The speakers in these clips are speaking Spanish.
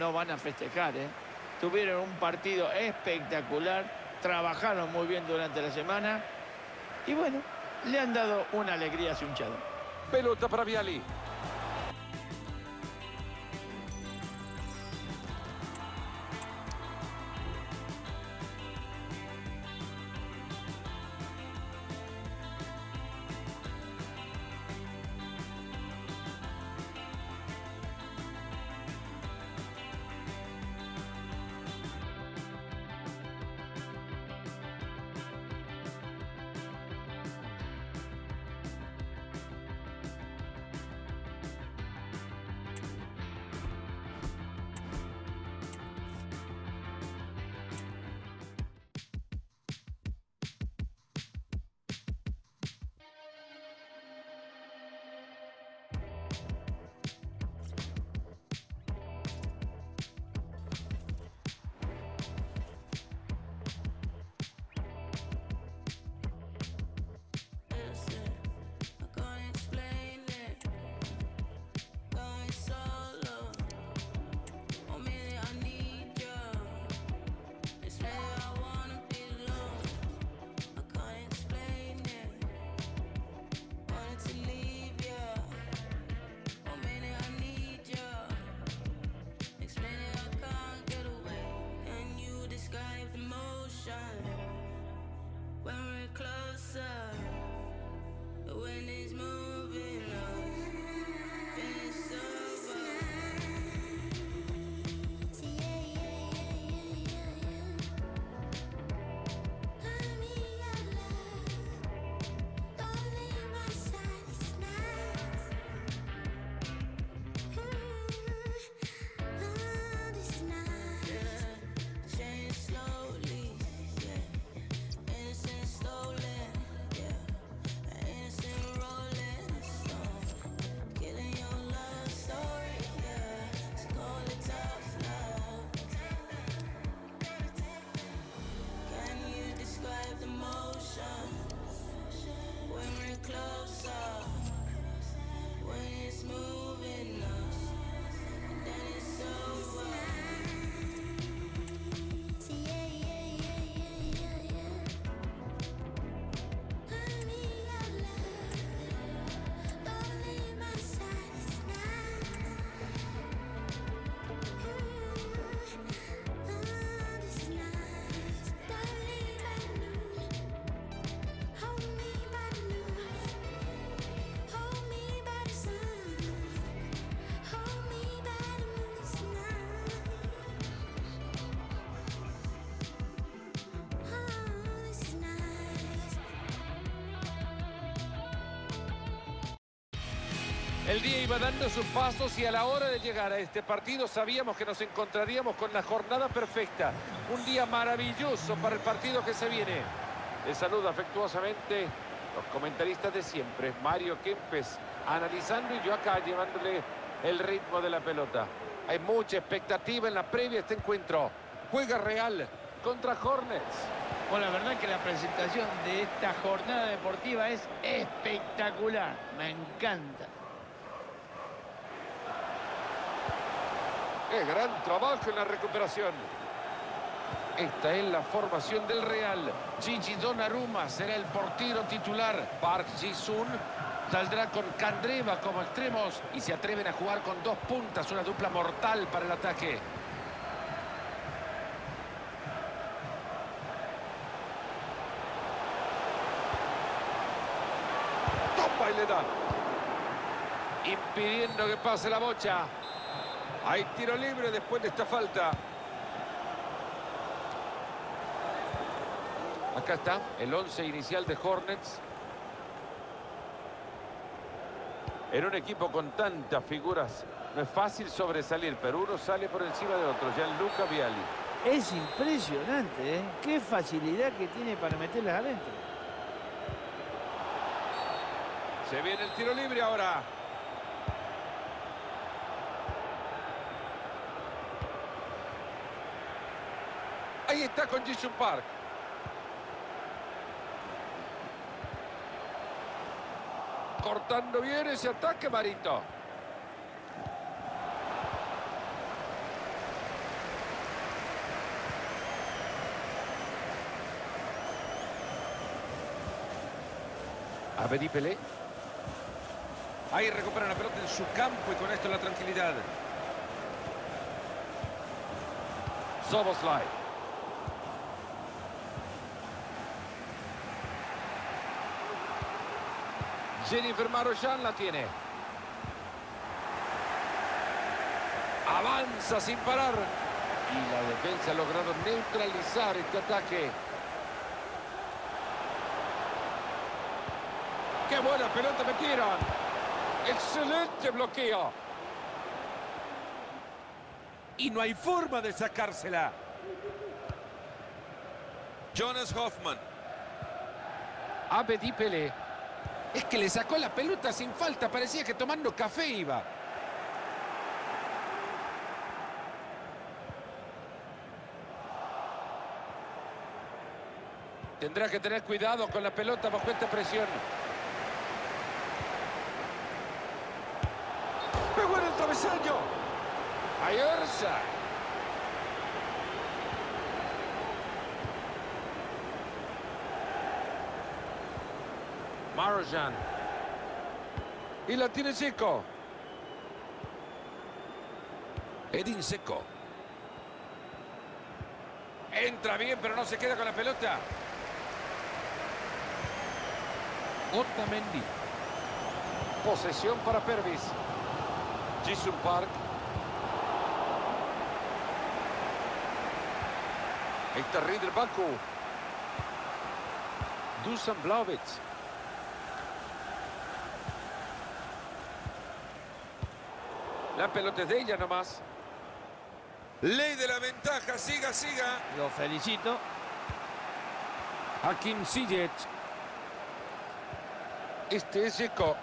no van a festejar. ¿eh? Tuvieron un partido espectacular, trabajaron muy bien durante la semana y bueno, le han dado una alegría a su. Pelota para Viali. El día iba dando sus pasos y a la hora de llegar a este partido sabíamos que nos encontraríamos con la jornada perfecta. Un día maravilloso para el partido que se viene. Les saludo afectuosamente los comentaristas de siempre. Mario Kempes analizando y yo acá llevándole el ritmo de la pelota. Hay mucha expectativa en la previa de este encuentro. Juega Real contra Hornets. Bueno, la verdad que la presentación de esta jornada deportiva es espectacular. Me encanta. ¡Qué gran trabajo en la recuperación! Esta es la formación del Real. Gigi Donnarumma será el portero titular. Park Ji-sun saldrá con Candreva como extremos y se atreven a jugar con dos puntas, una dupla mortal para el ataque. Toma y le da. Impidiendo que pase la bocha. Hay tiro libre después de esta falta. Acá está el 11 inicial de Hornets. En un equipo con tantas figuras no es fácil sobresalir, pero uno sale por encima de otro. Gianluca Viali. Es impresionante, ¿eh? Qué facilidad que tiene para meterlas adentro. Se viene el tiro libre ahora. Ahí está con Jisoo Park. Cortando bien ese ataque, Marito. Abedi Pelé. Ahí recupera la pelota en su campo y con esto la tranquilidad. Soboslai. Jennifer Marochan la tiene. Avanza sin parar. Y la defensa ha logrado neutralizar este ataque. ¡Qué buena pelota metieron! ¡Excelente bloqueo! Y no hay forma de sacársela. Jonas Hoffman. Abedi Pelé. Es que le sacó la pelota sin falta. Parecía que tomando café iba. Tendrá que tener cuidado con la pelota bajo esta presión. ¡Pegó en el travesaño! ¡Ayerza! Marjan. Y la tiene Seco. Edin Seco. Entra bien, pero no se queda con la pelota. Otamendi. Posesión para Pervis. Jisoo Park. Ahí está Riedel Baku. Dusan Blaovic. La pelota es de ella nomás. Ley de la ventaja. Siga, siga. Lo felicito. Hakim Ziyech. Este es Seco.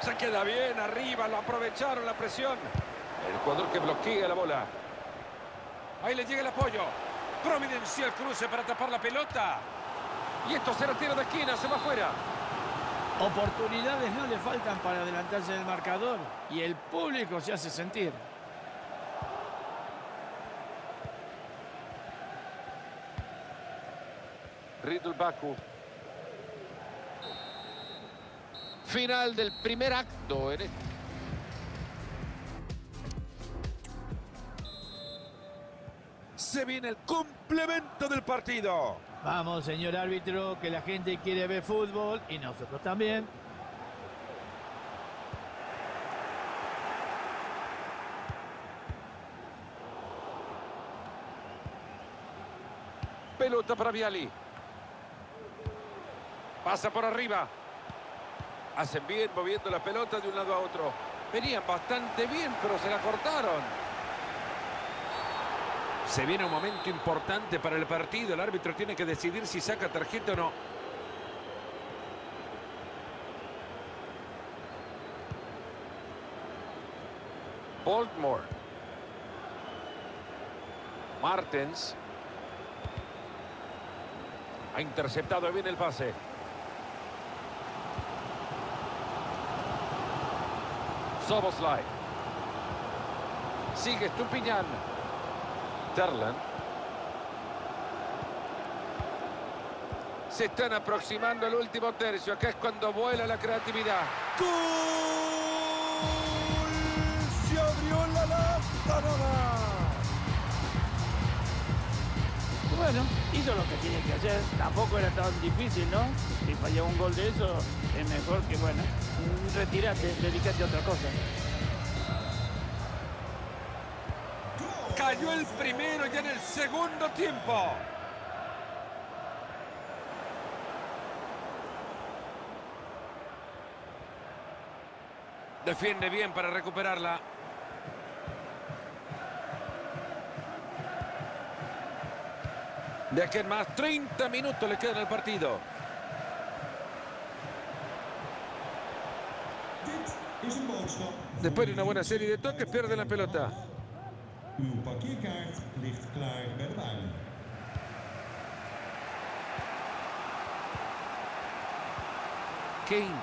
Se queda bien arriba, lo aprovecharon la presión. El jugador que bloquea la bola. Ahí le llega el apoyo. Providencial cruce para tapar la pelota. Y esto será tiro de esquina, se va afuera. Oportunidades no le faltan para adelantarse en el marcador. Y el público se hace sentir. Riddle Baku. Final del primer acto en este. Se viene el complemento del partido. Vamos, señor árbitro, que la gente quiere ver fútbol y nosotros también. Pelota para Viali. Pasa por arriba. Hacen bien moviendo la pelota de un lado a otro. Venían bastante bien, pero se la cortaron. Se viene un momento importante para el partido. El árbitro tiene que decidir si saca tarjeta o no. Baltimore. Martens. Ha interceptado bien el pase. Soboslai. Sigue Estupiñán. Se están aproximando al último tercio. Acá es cuando vuela la creatividad. ¡Gol! Se abrió la lata Bueno, hizo lo que tiene que hacer. Tampoco era tan difícil, ¿no? Si falló un gol de eso, es mejor que, bueno, retírate, dedícate a otra cosa. Cayó el primero ya en el segundo tiempo. Defiende bien para recuperarla. De aquí en más, 30 minutos le quedan al partido. Después de una buena serie de toques, pierde la pelota. Uw parkeerkaart ligt klaar bij de balie. Kane.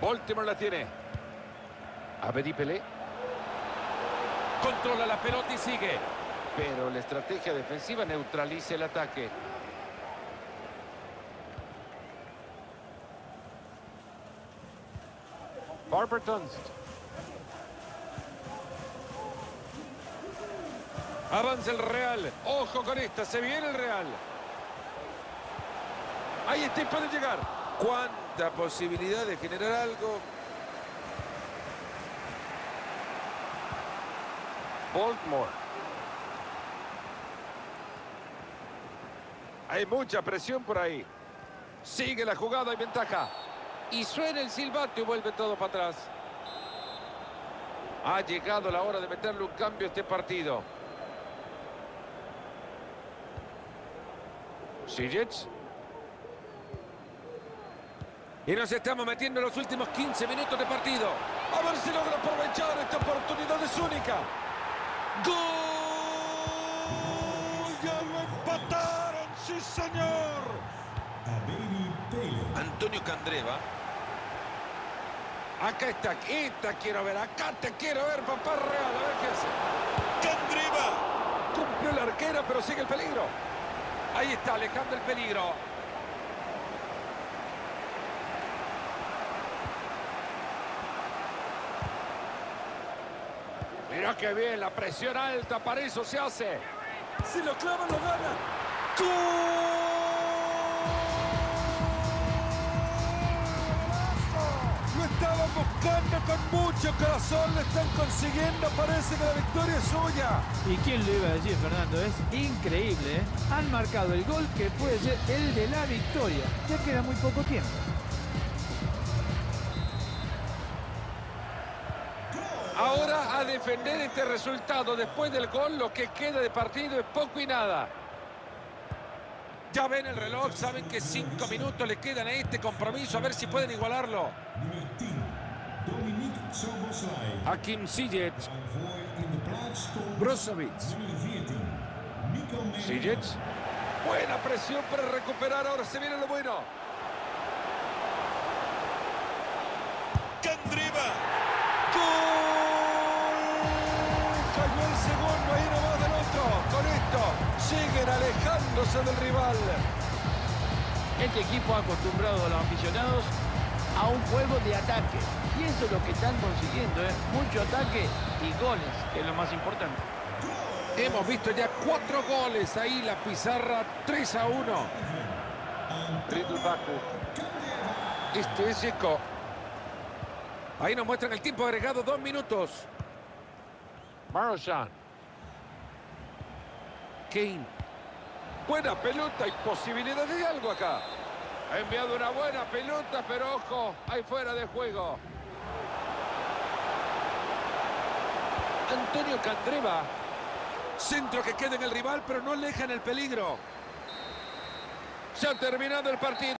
Baltimore la tiene. Abedi Pelé. Controla la pelota y sigue. Pero la estrategia defensiva neutraliza el ataque. Barberton. Avanza el Real. Ojo con esta. Se viene el Real. Ahí está y puede llegar. Cuánta posibilidad de generar algo. Baltimore. Hay mucha presión por ahí. Sigue la jugada y ventaja. Y suena el silbato y vuelve todo para atrás. Ha llegado la hora de meterle un cambio a este partido. Sijic. Y nos estamos metiendo en los últimos 15 minutos de partido. A ver si logra aprovechar esta oportunidad es única. ¡Gol! ¡Ya lo empataron! ¡Sí, señor! Antonio Candreva. Acá está, esta quiero ver, acá te quiero ver, papá real, a ver qué hace. Candreva. Cumplió la arquera, pero sigue el peligro. Ahí está, alejando el peligro. Mira qué bien, la presión alta, para eso se hace. Si lo clavan, lo gana. ¡Gol! Buscando con mucho corazón, lo están consiguiendo, parece que la victoria es suya. ¿Y quién lo iba a decir, Fernando? Es increíble, ¿eh? Han marcado el gol que puede ser el de la victoria. Ya queda muy poco tiempo. Ahora a defender este resultado después del gol, lo que queda de partido es poco y nada. Ya ven el reloj, saben que cinco minutos le quedan a este compromiso, a ver si pueden igualarlo. Hakim stond Brozovic, nummer 14. Nico Mendes. Ziyech. Buena presión para recuperar, ahora se viene lo bueno. Candreva. ¡Gol! Cayó el segundo, ahí nomás del otro. Con esto siguen alejándose del rival. Este equipo ha acostumbrado a los aficionados a un juego de ataque. Y eso es lo que están consiguiendo, ¿eh? Mucho ataque y goles, que es lo más importante. Hemos visto ya cuatro goles ahí, la pizarra 3 a 1. Riddle Baku. Este es Zico. Ahí nos muestran el tiempo agregado, dos minutos. Maroshan. Kane. Buena pelota y posibilidad de algo acá. Ha enviado una buena pelota, pero ojo, hay fuera de juego. Antonio Candreva. Centro que queda en el rival, pero no alejan el peligro. Se ha terminado el partido.